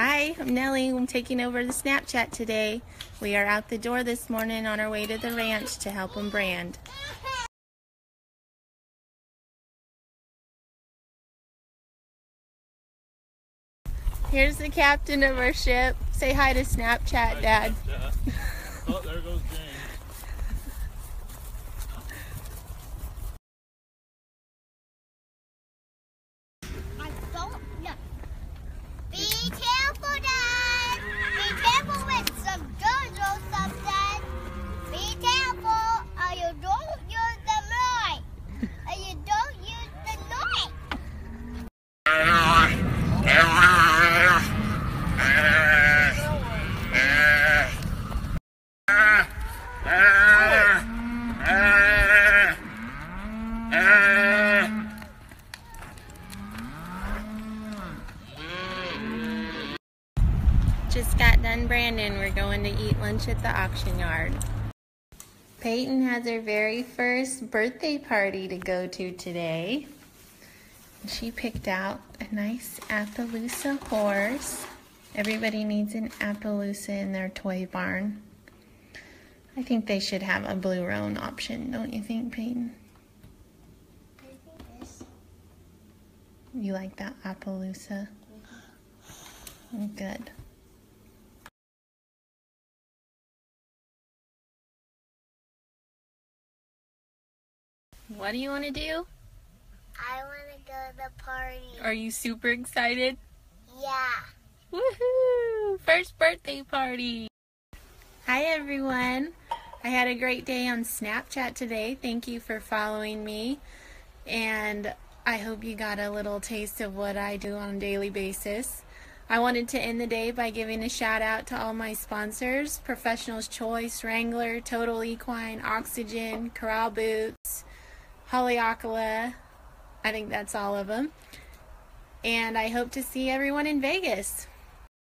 Hi, I'm Nellie. I'm taking over the Snapchat today. We are out the door this morning on our way to the ranch to help them brand. Here's the captain of our ship. Say hi to Snapchat, Dad. oh, there goes James. Just got done branding. We're going to eat lunch at the auction yard. Peyton has her very first birthday party to go to today. She picked out a nice Appaloosa horse. Everybody needs an Appaloosa in their toy barn. I think they should have a blue roan option, don't you think, Peyton? You like that Appaloosa? Good. What do you want to do? I want to go to the party. Are you super excited? Yeah. Woohoo! First birthday party! Hi everyone! I had a great day on Snapchat today. Thank you for following me. And I hope you got a little taste of what I do on a daily basis. I wanted to end the day by giving a shout out to all my sponsors Professional's Choice, Wrangler, Total Equine, Oxygen, Corral Boots, Haleakala. I think that's all of them. And I hope to see everyone in Vegas.